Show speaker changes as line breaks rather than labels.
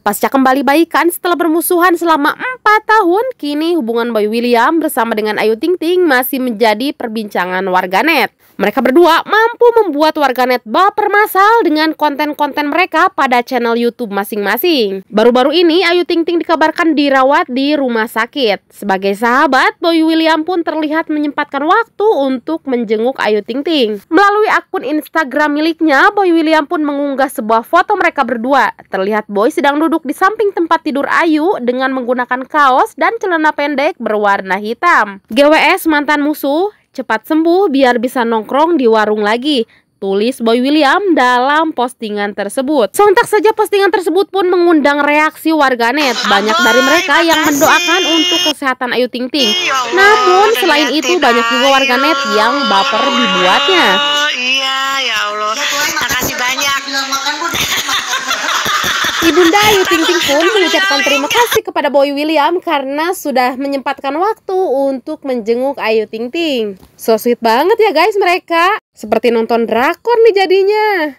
Pasca kembali baikan setelah bermusuhan selama 4 tahun, kini hubungan Boy William bersama dengan Ayu Ting Ting masih menjadi perbincangan warganet. Mereka berdua mampu membuat warganet baper masal dengan konten-konten mereka pada channel YouTube masing-masing. Baru-baru ini Ayu Ting Ting dikabarkan dirawat di rumah sakit. Sebagai sahabat, Boy William pun terlihat menyempatkan waktu untuk menjenguk Ayu Ting Ting. Melalui akun Instagram miliknya, Boy William pun mengunggah sebuah foto mereka berdua. Terlihat Boy sedang duduk di samping tempat tidur Ayu dengan menggunakan kaos dan celana pendek berwarna hitam. GWS mantan musuh cepat sembuh biar bisa nongkrong di warung lagi. Tulis Boy William dalam postingan tersebut. Sontak saja postingan tersebut pun mengundang reaksi warganet. Banyak dari mereka yang mendoakan untuk kesehatan Ayu Ting Ting.
Ya
Namun selain itu banyak juga warganet yang baper dibuatnya.
Iya, ya Allah. Makasih banyak.
Ibunda Ayu Ting Ting pun mengucapkan terima kasih kepada Boy William karena sudah menyempatkan waktu untuk menjenguk Ayu Ting Ting. So sweet banget ya guys mereka. Seperti nonton drakor nih jadinya.